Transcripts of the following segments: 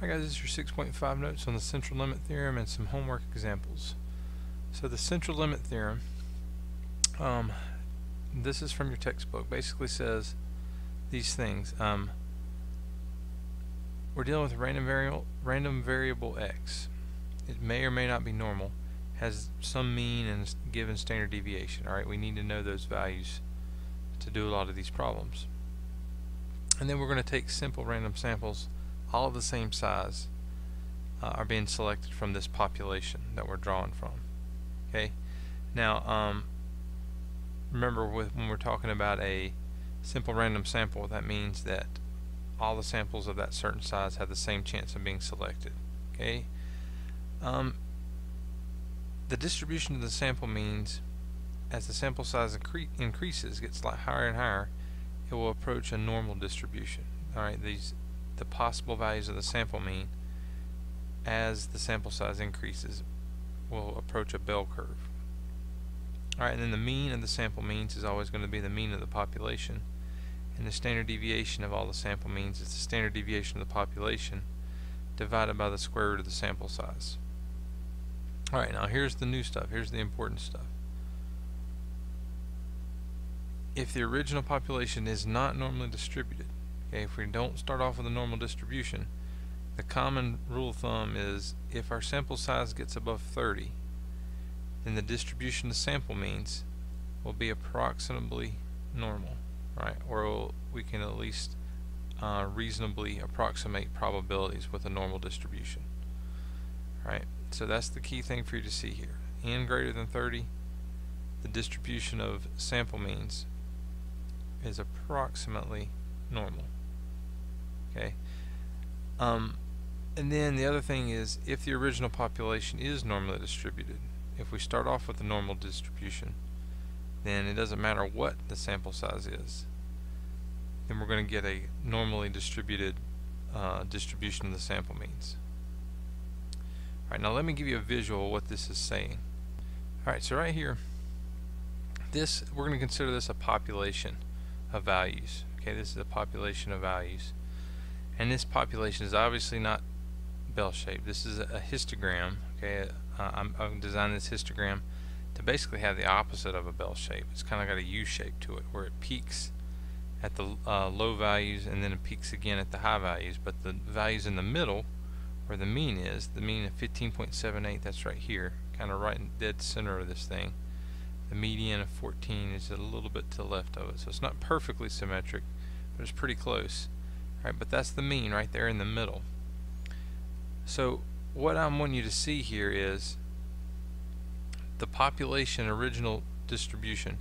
Alright guys, this is your 6.5 notes on the central limit theorem and some homework examples. So the central limit theorem, um, this is from your textbook, basically says these things. Um, we're dealing with random variable, random variable x. It may or may not be normal, has some mean and given standard deviation. Alright, we need to know those values to do a lot of these problems. And then we're going to take simple random samples all of the same size uh, are being selected from this population that we're drawing from. Okay. Now, um, remember with, when we're talking about a simple random sample, that means that all the samples of that certain size have the same chance of being selected. Okay. Um, the distribution of the sample means as the sample size incre increases, gets higher and higher, it will approach a normal distribution. Alright, these the possible values of the sample mean as the sample size increases will approach a bell curve. Alright, and then the mean of the sample means is always going to be the mean of the population. And the standard deviation of all the sample means is the standard deviation of the population divided by the square root of the sample size. Alright, now here's the new stuff. Here's the important stuff. If the original population is not normally distributed, Okay, if we don't start off with a normal distribution, the common rule of thumb is if our sample size gets above 30, then the distribution of sample means will be approximately normal, right? Or we can at least uh, reasonably approximate probabilities with a normal distribution, right? So that's the key thing for you to see here. n greater than 30, the distribution of sample means is approximately normal okay? Um, and then the other thing is if the original population is normally distributed if we start off with a normal distribution then it doesn't matter what the sample size is then we're going to get a normally distributed uh, distribution of the sample means. Alright now let me give you a visual of what this is saying. Alright so right here this we're going to consider this a population of values okay? This is a population of values and this population is obviously not bell shaped. This is a histogram okay? Uh, I'm, I've designed this histogram to basically have the opposite of a bell shape. It's kind of got a U shape to it where it peaks at the uh, low values and then it peaks again at the high values. But the values in the middle where the mean is the mean of 15.78 that's right here kind of right in dead center of this thing. The median of 14 is a little bit to the left of it. So it's not perfectly symmetric but it's pretty close right but that's the mean right there in the middle. So what I'm wanting you to see here is the population original distribution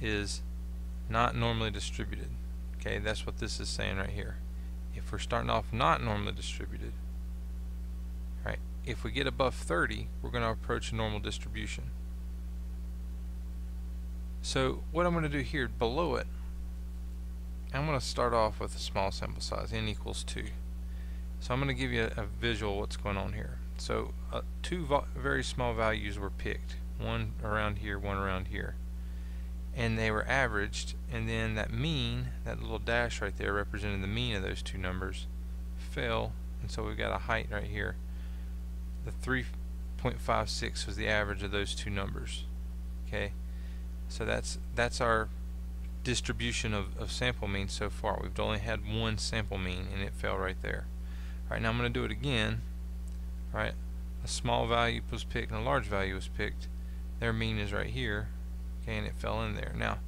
is not normally distributed. Okay that's what this is saying right here. If we're starting off not normally distributed right if we get above 30 we're going to approach a normal distribution. So what I'm going to do here below it I'm going to start off with a small sample size, n equals 2. So I'm going to give you a, a visual what's going on here. So uh, two very small values were picked, one around here, one around here. And they were averaged, and then that mean, that little dash right there representing the mean of those two numbers, fell, and so we've got a height right here. The 3.56 was the average of those two numbers. Okay, so that's that's our distribution of, of sample means so far. We've only had one sample mean and it fell right there. Alright, now I'm going to do it again. Right, a small value was picked and a large value was picked. Their mean is right here. Okay, and it fell in there. Now,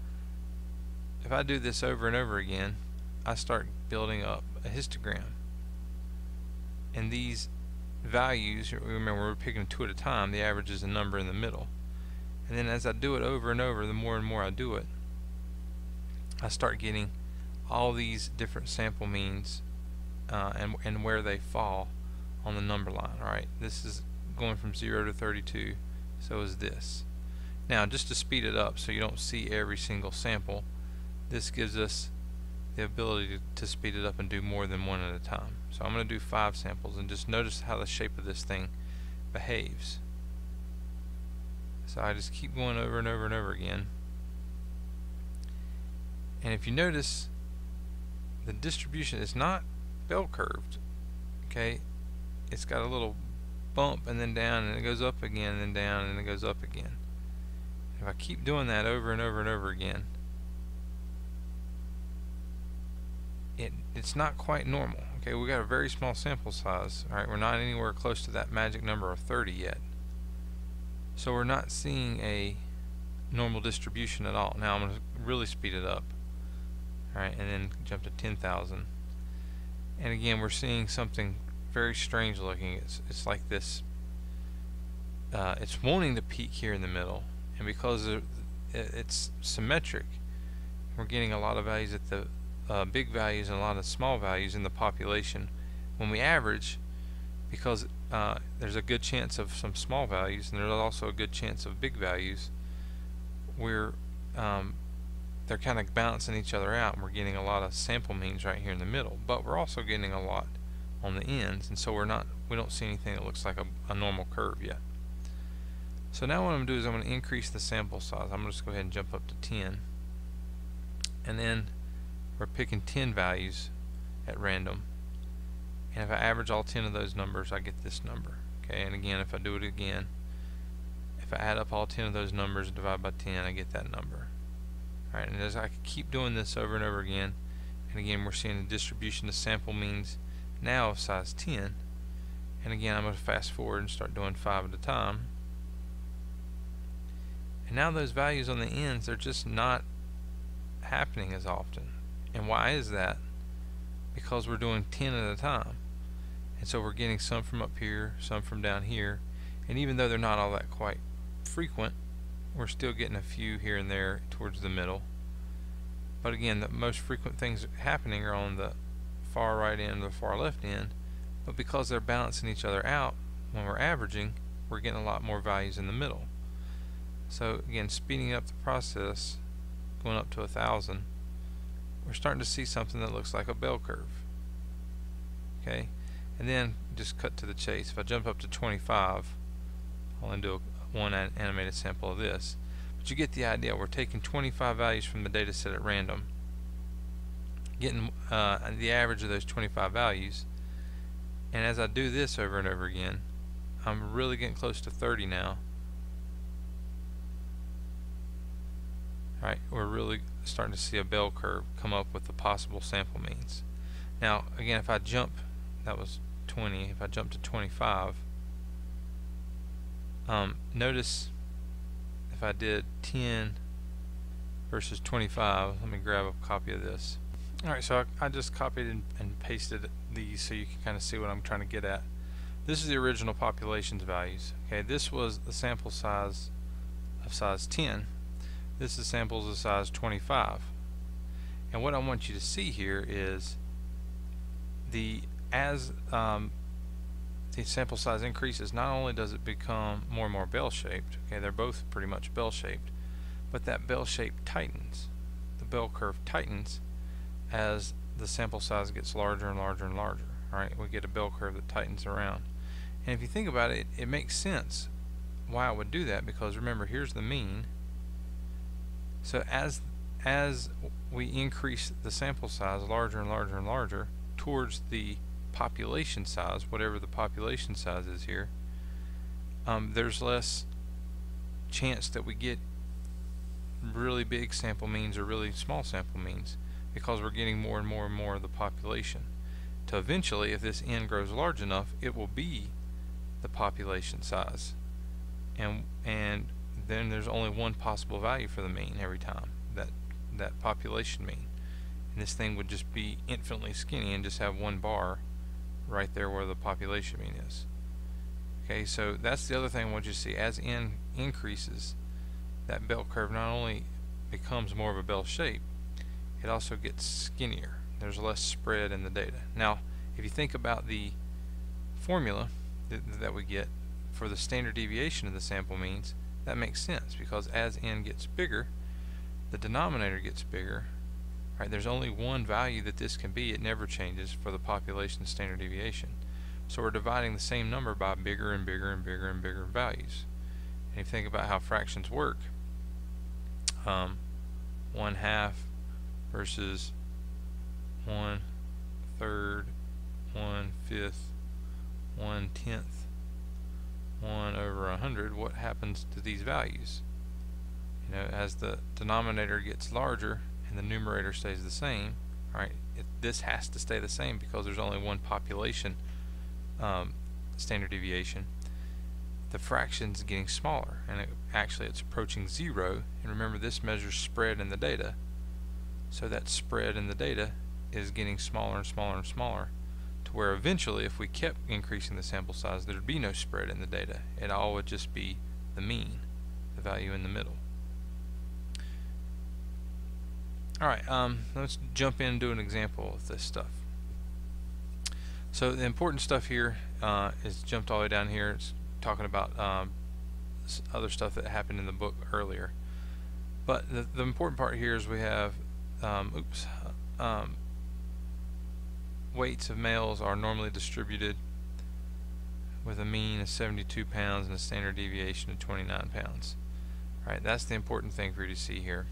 if I do this over and over again, I start building up a histogram. And these values, remember we're picking two at a time, the average is a number in the middle. And then as I do it over and over, the more and more I do it, I start getting all these different sample means uh, and, and where they fall on the number line. Alright, this is going from 0 to 32, so is this. Now, just to speed it up so you don't see every single sample, this gives us the ability to, to speed it up and do more than one at a time. So I'm going to do five samples and just notice how the shape of this thing behaves. So I just keep going over and over and over again and if you notice, the distribution is not bell curved. Okay, it's got a little bump and then down and it goes up again and then down and it goes up again. If I keep doing that over and over and over again, it it's not quite normal. Okay, we got a very small sample size. All right, we're not anywhere close to that magic number of 30 yet. So we're not seeing a normal distribution at all. Now I'm going to really speed it up. Right, and then jump to 10,000. And again, we're seeing something very strange looking. It's it's like this. Uh, it's wanting to peak here in the middle, and because it's symmetric, we're getting a lot of values at the uh, big values and a lot of small values in the population. When we average, because uh, there's a good chance of some small values and there's also a good chance of big values, we're um, they're kind of balancing each other out and we're getting a lot of sample means right here in the middle but we're also getting a lot on the ends and so we're not we don't see anything that looks like a, a normal curve yet. So now what I'm going to do is I'm going to increase the sample size. I'm going to just go ahead and jump up to 10 and then we're picking 10 values at random. And if I average all 10 of those numbers I get this number okay? And again if I do it again if I add up all 10 of those numbers and divide by 10 I get that number alright and as I keep doing this over and over again and again we're seeing the distribution of sample means now of size 10 and again I'm going to fast forward and start doing 5 at a time and now those values on the ends they're just not happening as often and why is that? Because we're doing 10 at a time. And so we're getting some from up here, some from down here. And even though they're not all that quite frequent, we're still getting a few here and there towards the middle. But again, the most frequent things happening are on the far right end or the far left end. But because they're balancing each other out, when we're averaging, we're getting a lot more values in the middle. So again, speeding up the process, going up to a thousand, we're starting to see something that looks like a bell curve. Okay, and then just cut to the chase. If I jump up to 25, I'll do a, one animated sample of this. But you get the idea. We're taking 25 values from the data set at random, getting uh, the average of those 25 values, and as I do this over and over again, I'm really getting close to 30 now. Right, we're really starting to see a bell curve come up with the possible sample means. Now, again, if I jump, that was 20, if I jump to 25, um, notice if I did 10 versus 25, let me grab a copy of this. Alright, so I, I, just copied and, and pasted these so you can kind of see what I'm trying to get at. This is the original populations values. Okay, this was the sample size of size 10 this is samples of size 25. And what I want you to see here is the as um, the sample size increases, not only does it become more and more bell-shaped, okay, they're both pretty much bell-shaped, but that bell shape tightens. The bell curve tightens as the sample size gets larger and larger and larger. Right? We get a bell curve that tightens around. And if you think about it, it makes sense why I would do that because remember, here's the mean so as as we increase the sample size larger and larger and larger towards the population size, whatever the population size is here, um, there's less chance that we get really big sample means or really small sample means because we're getting more and more and more of the population. To eventually, if this n grows large enough, it will be the population size. And, and then there's only one possible value for the mean every time, that, that population mean. And this thing would just be infinitely skinny and just have one bar right there where the population mean is. Okay, so that's the other thing I want you to see. As n increases, that bell curve not only becomes more of a bell shape, it also gets skinnier. There's less spread in the data. Now, if you think about the formula that, that we get for the standard deviation of the sample means, that makes sense because as n gets bigger, the denominator gets bigger. Right? There's only one value that this can be. It never changes for the population standard deviation. So we're dividing the same number by bigger and bigger and bigger and bigger values. And if you think about how fractions work, um, one half versus one third, one fifth, 1 tenth 1 over a 100, what happens to these values? You know, as the denominator gets larger and the numerator stays the same, right? It, this has to stay the same because there's only one population um, standard deviation. The fraction's getting smaller, and it, actually it's approaching zero. And remember, this measures spread in the data, so that spread in the data is getting smaller and smaller and smaller to where eventually if we kept increasing the sample size there'd be no spread in the data. It all would just be the mean, the value in the middle. Alright, um, let's jump in and do an example of this stuff. So the important stuff here uh, is jumped all the way down here. It's talking about um, other stuff that happened in the book earlier. But the, the important part here is we have, um, oops, um, weights of males are normally distributed with a mean of 72 pounds and a standard deviation of 29 pounds. Alright, that's the important thing for you to see here.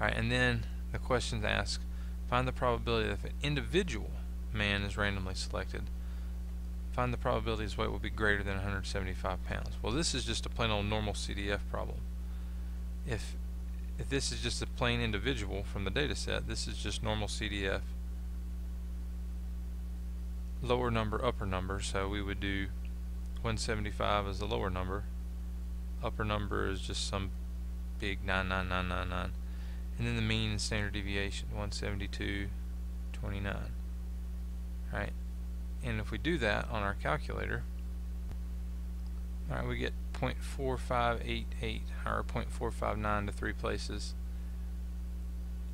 Alright, and then the questions ask, find the probability that if an individual man is randomly selected, find the probability his weight will be greater than 175 pounds. Well, this is just a plain old normal CDF problem. If if this is just a plain individual from the data set, this is just normal CDF lower number, upper number, so we would do 175 as the lower number, upper number is just some big 99999, and then the mean and standard deviation, 172, 29. Right, and if we do that on our calculator, alright, we get 0.4588 or 0.459 to three places,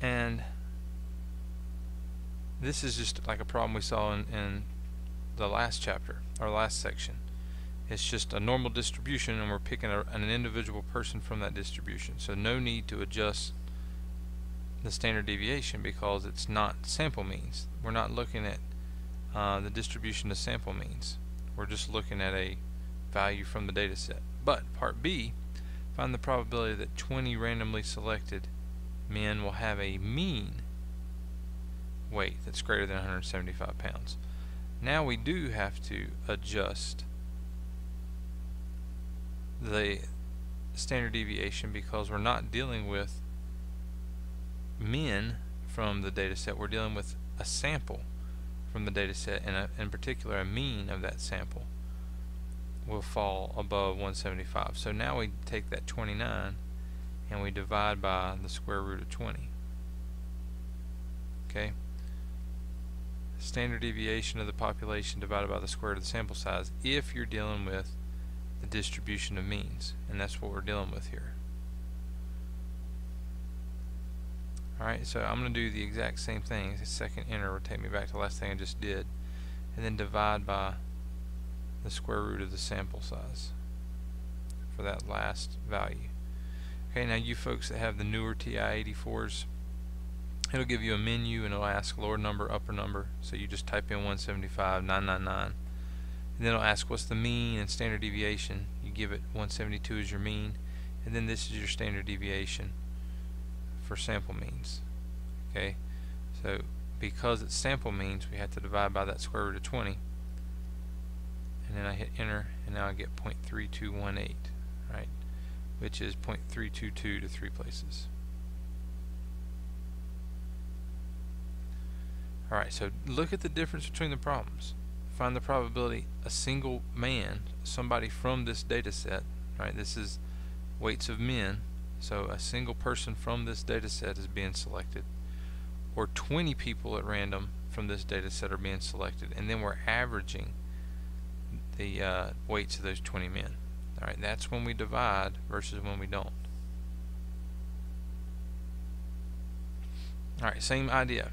and this is just like a problem we saw in, in the last chapter, or last section. It's just a normal distribution and we're picking a, an individual person from that distribution. So no need to adjust the standard deviation because it's not sample means. We're not looking at uh, the distribution of sample means. We're just looking at a value from the data set. But part B, find the probability that 20 randomly selected men will have a mean weight that's greater than 175 pounds. Now we do have to adjust the standard deviation because we're not dealing with men from the data set, we're dealing with a sample from the data set and a, in particular a mean of that sample will fall above 175. So now we take that 29 and we divide by the square root of 20. Okay standard deviation of the population divided by the square root of the sample size if you're dealing with the distribution of means and that's what we're dealing with here alright so I'm going to do the exact same thing. The second enter will take me back to the last thing I just did and then divide by the square root of the sample size for that last value. Okay now you folks that have the newer TI-84s it'll give you a menu and it'll ask lower number upper number. So you just type in 175 999 and then it'll ask what's the mean and standard deviation. You give it 172 as your mean and then this is your standard deviation for sample means okay? So because it's sample means we have to divide by that square root of 20 and then I hit enter and now I get 0.3218 right? Which is 0.322 to three places. Alright, so look at the difference between the problems. Find the probability a single man, somebody from this data set, right, this is weights of men, so a single person from this data set is being selected, or 20 people at random from this data set are being selected, and then we're averaging the uh, weights of those 20 men. Alright, that's when we divide versus when we don't. Alright, same idea.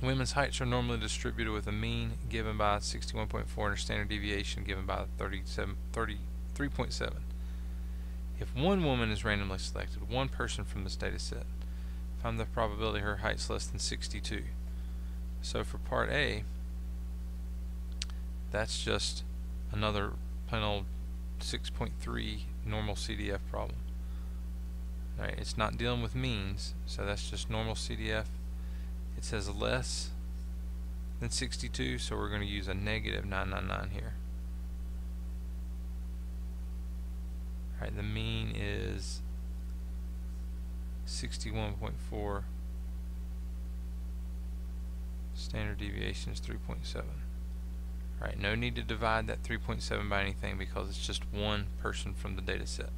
Women's heights are normally distributed with a mean given by 61.4 and a standard deviation given by 33.7. If one woman is randomly selected, one person from this data set, find the probability her height is less than 62. So for part A, that's just another plain old 6.3 normal CDF problem. Right, it's not dealing with means, so that's just normal CDF it says less than 62, so we're going to use a negative 999 here. Alright, the mean is 61.4. Standard deviation is 3.7. Alright, no need to divide that 3.7 by anything because it's just one person from the data set.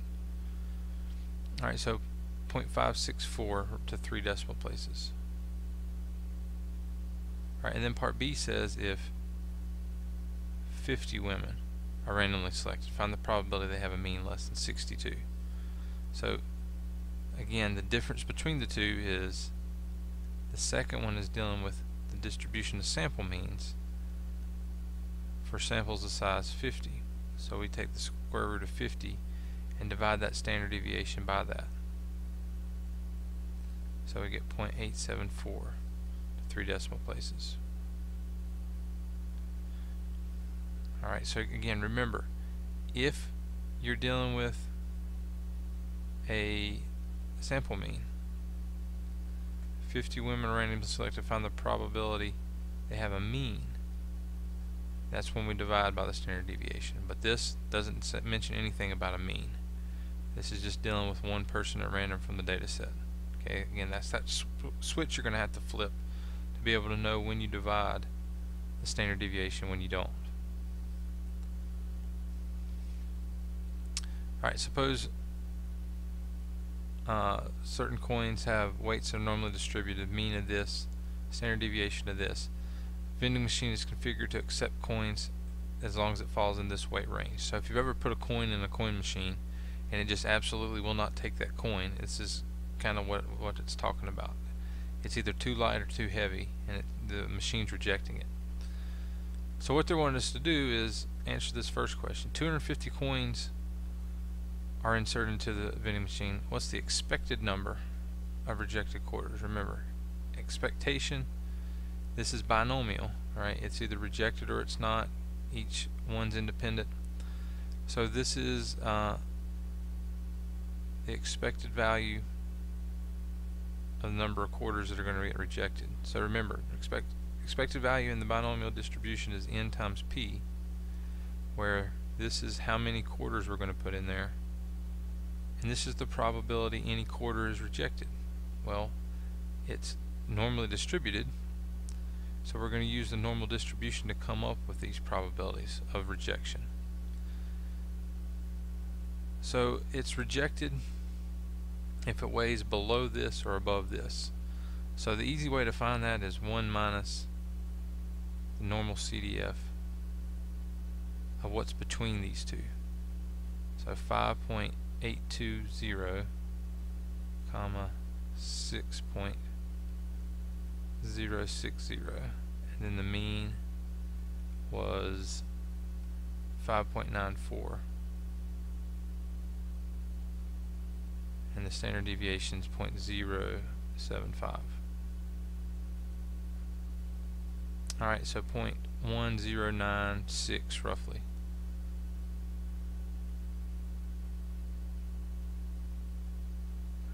Alright, so 0.564 to three decimal places. Alright, and then part B says if 50 women are randomly selected, find the probability they have a mean less than 62. So again, the difference between the two is the second one is dealing with the distribution of sample means for samples of size 50. So we take the square root of 50 and divide that standard deviation by that. So we get 0.874 to three decimal places. Alright, so again, remember, if you're dealing with a sample mean, 50 women randomly selected find the probability they have a mean. That's when we divide by the standard deviation. But this doesn't mention anything about a mean. This is just dealing with one person at random from the data set. Okay, again, that's that sw switch you're going to have to flip to be able to know when you divide the standard deviation when you don't. Alright, suppose uh, certain coins have weights that are normally distributed, mean of this, standard deviation of this. Vending machine is configured to accept coins as long as it falls in this weight range. So if you've ever put a coin in a coin machine and it just absolutely will not take that coin, this is kind of what what it's talking about. It's either too light or too heavy, and it, the machine's rejecting it. So what they're wanting us to do is answer this first question. 250 coins are inserted into the vending machine. What's the expected number of rejected quarters? Remember, expectation, this is binomial, right? It's either rejected or it's not. Each one's independent. So this is uh, the expected value of the number of quarters that are going to get rejected. So remember, expect, expected value in the binomial distribution is n times p, where this is how many quarters we're going to put in there, and this is the probability any quarter is rejected. Well, it's normally distributed, so we're going to use the normal distribution to come up with these probabilities of rejection. So it's rejected if it weighs below this or above this. So the easy way to find that is 1 minus the normal CDF of what's between these two. So 5.820 comma 6.060 and then the mean was 5.94 and the standard deviation is 0.075. Alright, so 0.1096 roughly.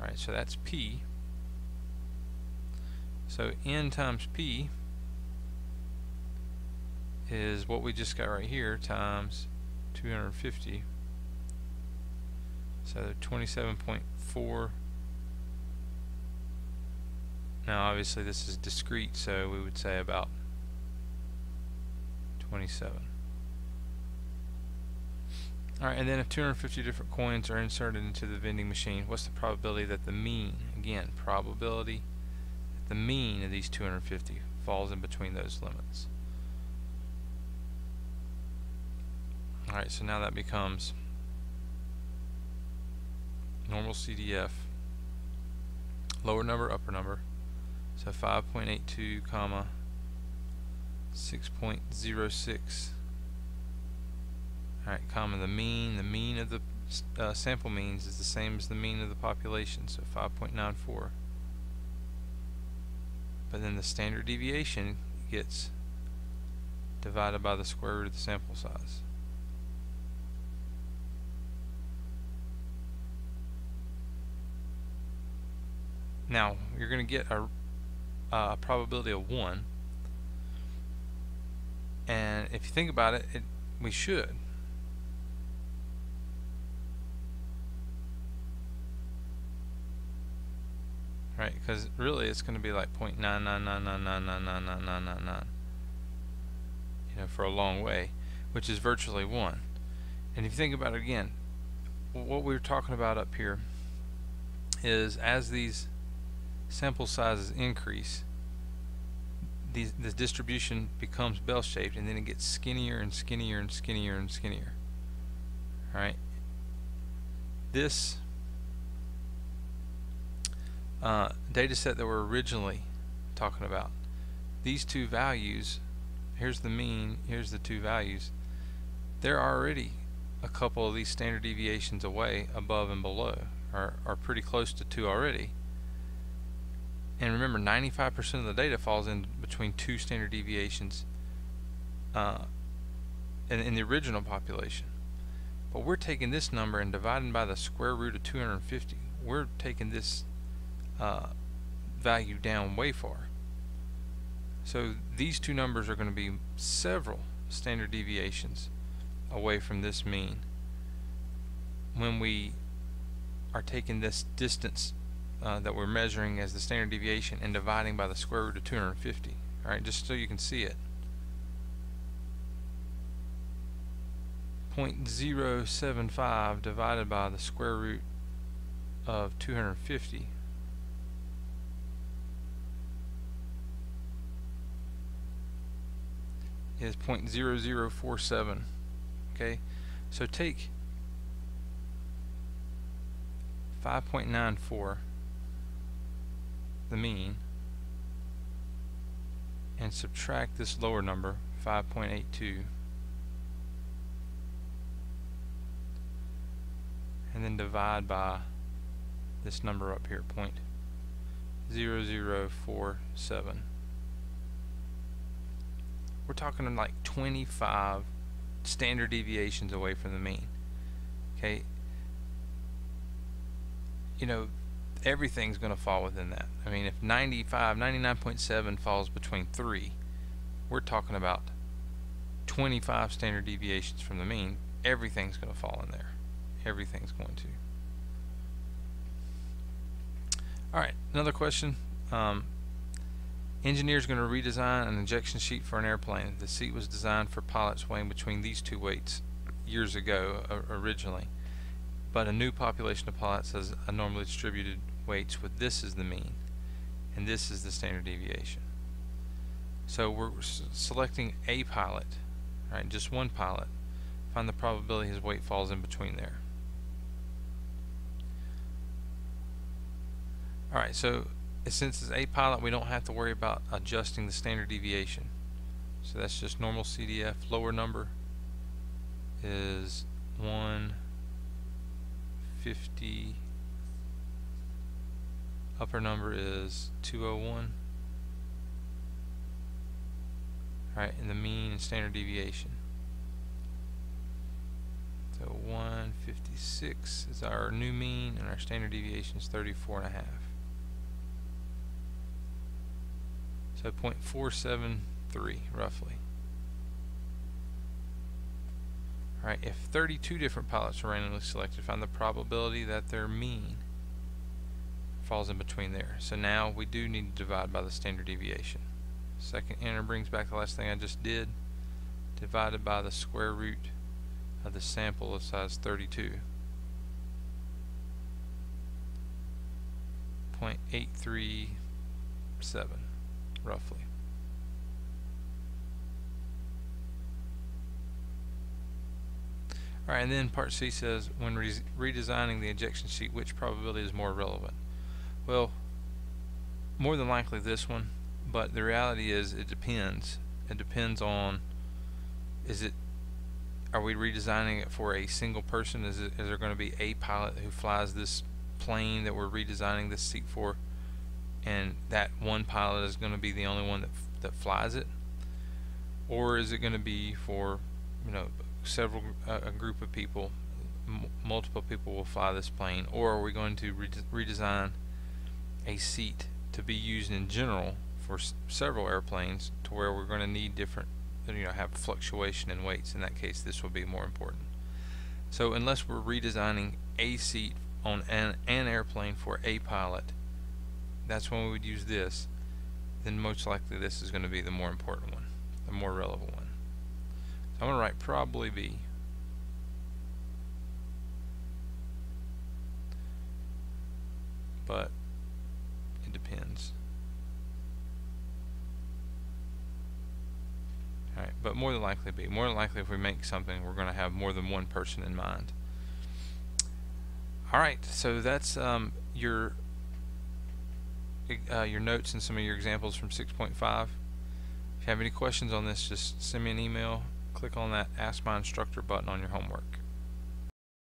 Alright, so that's P. So N times P is what we just got right here times 250 so 27.4 now obviously this is discrete so we would say about 27 Alright, and then if 250 different coins are inserted into the vending machine, what's the probability that the mean, again, probability that the mean of these 250 falls in between those limits. Alright, so now that becomes normal CDF, lower number, upper number, so 5.82 comma 6.06 alright comma the mean the mean of the uh, sample means is the same as the mean of the population so 5.94 but then the standard deviation gets divided by the square root of the sample size. Now, you're going to get a, a probability of 1, And if you think about it, it we should. Right, because really it's going to be like 0.999999999, you know, for a long way, which is virtually 1. And if you think about it again, what we were talking about up here is as these sample sizes increase, the, the distribution becomes bell-shaped and then it gets skinnier and skinnier and skinnier and skinnier. Alright? This uh, data set that we're originally talking about, these two values, here's the mean, here's the two values, they're already a couple of these standard deviations away above and below, are, are pretty close to 2 already. And remember, 95% of the data falls in between two standard deviations uh, in, in the original population. But we're taking this number and dividing by the square root of 250. We're taking this uh, value down way far. So these two numbers are going to be several standard deviations away from this mean when we are taking this distance uh, that we're measuring as the standard deviation and dividing by the square root of 250 alright just so you can see it 0.075 divided by the square root of 250 is 0.0047 okay? So take 5.94 the mean and subtract this lower number 5.82 and then divide by this number up here point 0047 we're talking like 25 standard deviations away from the mean okay? You know everything's going to fall within that. I mean if 95 99.7 falls between 3 we're talking about 25 standard deviations from the mean. Everything's going to fall in there. Everything's going to. Alright another question. Um, Engineers going to redesign an ejection seat for an airplane. The seat was designed for pilots weighing between these two weights years ago uh, originally. But a new population of pilots has a normally distributed weights with this is the mean and this is the standard deviation. So we're selecting a pilot, right? Just one pilot. Find the probability his weight falls in between there. Alright, so since it's a pilot. We don't have to worry about adjusting the standard deviation. So that's just normal CDF lower number is 150 upper number is 201 alright and the mean and standard deviation. So 156 is our new mean and our standard deviation is 34 and a half So 0.473 roughly. Alright, if 32 different pilots are randomly selected, find the probability that their mean falls in between there. So now we do need to divide by the standard deviation. Second enter brings back the last thing I just did, divided by the square root of the sample of size 32. 0.837 roughly. Alright, and then part C says, when re redesigning the ejection seat, which probability is more relevant? Well, more than likely this one, but the reality is it depends. It depends on, is it, are we redesigning it for a single person? Is, it, is there going to be a pilot who flies this plane that we're redesigning this seat for? And that one pilot is going to be the only one that that flies it or is it going to be for you know several a group of people multiple people will fly this plane or are we going to re redesign a seat to be used in general for several airplanes to where we're going to need different you know have fluctuation in weights. In that case, this will be more important. So unless we're redesigning a seat on an, an airplane for a pilot, that's when we would use this. Then most likely this is going to B the more important one, the more relevant one. So I'm going to write probably B. But it depends. Alright, but more than likely be. More than likely if we make something, we're going to have more than one person in mind. Alright, so that's um, your uh, your notes and some of your examples from 6.5. If you have any questions on this, just send me an email. Click on that Ask My Instructor button on your homework.